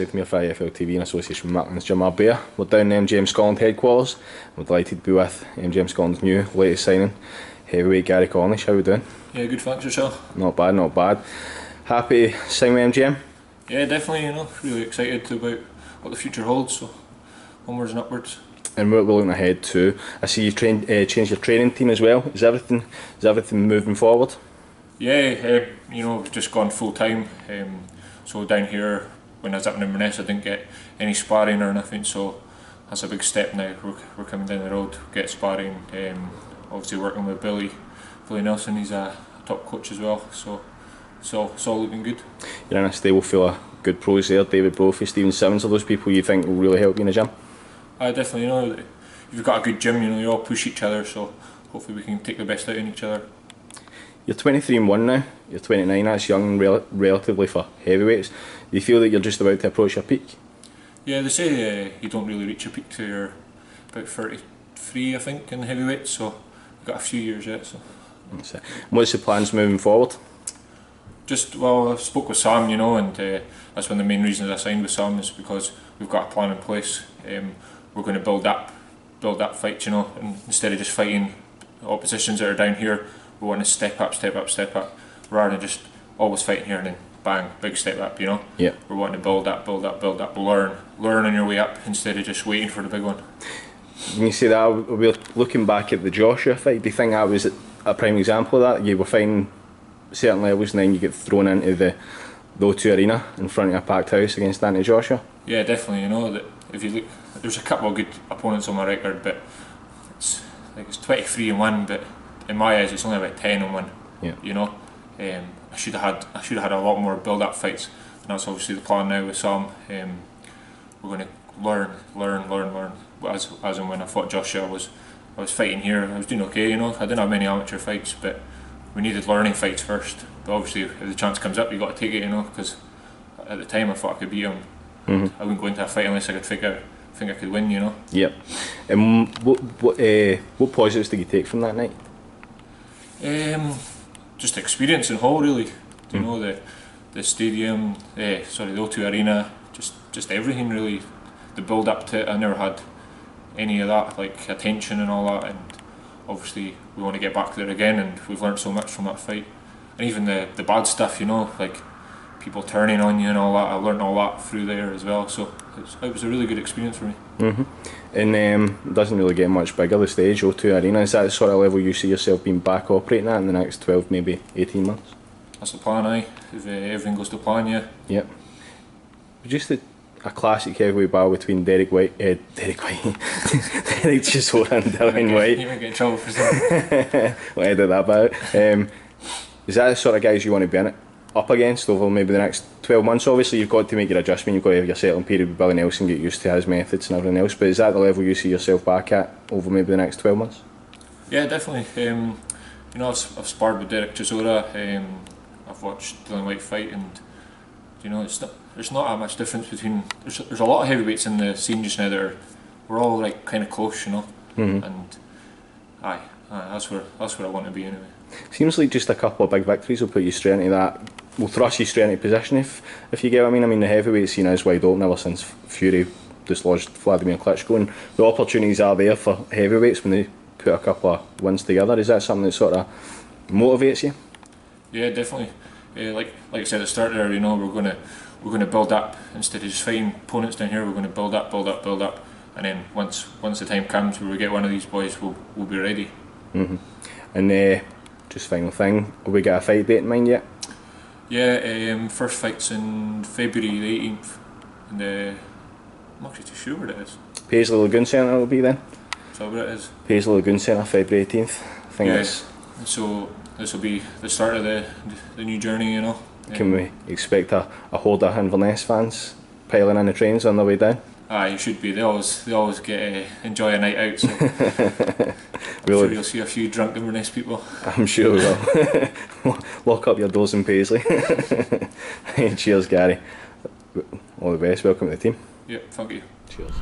Your for iFL TV in association with Macklin's Jim Bear. We're down in MGM Scotland headquarters. We're delighted to be with MGM Scotland's new latest signing, heavyweight Gary Cornish. How are we doing? Yeah, good. Thanks yourself. Not bad, not bad. Happy to sign with MGM? Yeah, definitely. You know, really excited about what the future holds. So onwards and upwards. And we're looking ahead to. I see you've trained, uh, changed your training team as well. Is everything is everything moving forward? Yeah, uh, you know, just gone full time. Um, so down here, when I was up in Inverness, I didn't get any sparring or nothing. So that's a big step now. We're, we're coming down the road, get sparring. Um, obviously working with Billy, Billy Nelson. He's a, a top coach as well. So so it's all looking good. You're in a stable full of good pros there. David Brophy, Stephen Simmons. Are those people you think will really help you in the gym? I definitely you know. If you've got a good gym, you know you all push each other. So hopefully we can take the best out in each other. You're 23 and 1 now, you're 29, that's young rel relatively for heavyweights. Do you feel that you're just about to approach your peak? Yeah, they say uh, you don't really reach your peak till you're about 33, I think, in heavyweight, so you've got a few years yet. So. What's the plans moving forward? Just, well, I spoke with Sam, you know, and uh, that's one of the main reasons I signed with Sam is because we've got a plan in place. Um, we're going to build up, build up fights, you know, and instead of just fighting oppositions that are down here, we want to step up, step up, step up, rather than just always fighting here and then bang, big step up, you know? Yeah. We're wanting to build up, build up, build up, learn, learn on your way up instead of just waiting for the big one. When you say that, we're looking back at the Joshua fight, do you think that was a prime example of that? You were fighting certain levels and then you get thrown into the, the O2 arena in front of a packed house against Danny Joshua? Yeah, definitely, you know, that if you look, there's a couple of good opponents on my record, but it's like it's 23 and 1, but in my eyes, it's only about ten on one. Yeah. You know, um, I should have had I should have had a lot more build-up fights, and that's obviously the plan now with Sam. Um, we're going to learn, learn, learn, learn. As as and when I fought Joshua, I was I was fighting here. I was doing okay. You know, I didn't have many amateur fights, but we needed learning fights first. But obviously, if the chance comes up, you got to take it. You know, because at the time I thought I could beat him. Mm-hmm. I wouldn't go into a fight unless I could figure think I could win. You know. Yep. And what what uh, what positives did you take from that night? Um, just experience in Hull, really. Mm. You know the the stadium, uh, sorry, the O2 Arena, just just everything really. The build up to it, I never had any of that, like attention and all that, and obviously we want to get back there again, and we've learned so much from that fight, and even the the bad stuff, you know, like people turning on you and all that. I learned all that through there as well, so it was a really good experience for me. Mm-hmm. And um, doesn't really get much bigger the stage, O2 Arena. Is that the sort of level you see yourself being back operating at in the next 12, maybe 18 months? That's the plan, aye. If uh, everything goes to plan, yeah. Yep. Just a, a classic heavyweight battle between Derek White, uh, Derek White, Derek Chisora and Dillian Whyte. You might get in trouble for saying. we'll edit that out. Um, is that the sort of guys you want to be in it? Up against over maybe the next 12 months. Obviously, you've got to make your adjustment, you've got to have your settling period with Billy Nelson, get used to his methods and everything else. But is that the level you see yourself back at over maybe the next 12 months? Yeah, definitely. Um, you know, I've, I've sparred with Derek Chisora, um, I've watched Dillian Whyte fight, and you know, it's not, there's not that much difference between. There's, there's a lot of heavyweights in the scene just now that are, we're all like kind of close, you know, mm-hmm. and aye, aye, that's where that's where I want to be anyway. Seems like just a couple of big victories will put you straight into that will thrust you straight into position if if you get what I mean. I mean the heavyweight scene is wide open ever since Fury dislodged Vladimir Klitschko and the opportunities are there for heavyweights when they put a couple of wins together. Is that something that sort of motivates you? Yeah, definitely. Yeah, like like I said at the start there, you know, we're gonna we're gonna build up instead of just fighting opponents down here. We're gonna build up, build up, build up, and then once once the time comes where we get one of these boys, we'll we'll be ready. Mm-hmm. And uh, just final thing, have we got a fight date in mind yet? Yeah, um, first fight's in February the 18th, and uh, I'm actually too sure what it is. Paisley Lagoon Centre will be then? So what it is? Paisley Lagoon Centre, February 18th. I think yes. Yeah. So this will be the start of the the new journey, you know. Can um, we expect a, a horde of Inverness fans piling in the trains on their way down? Ah, you should be. They always they always get uh, enjoy a night out. So really? sure you'll see a few drunk Inverness people. I'm sure we will. Lock up your doors in Paisley. Cheers, Gary. All the best. Welcome to the team. Yeah, thank you. Cheers.